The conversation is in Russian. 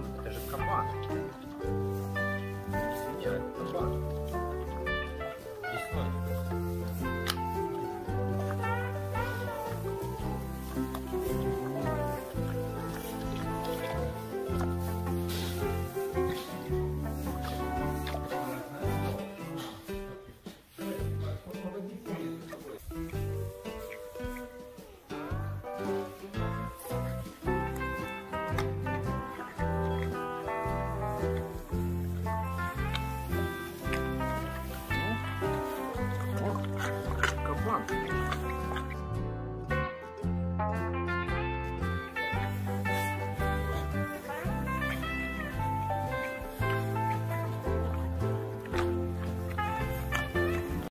команда, это же команда.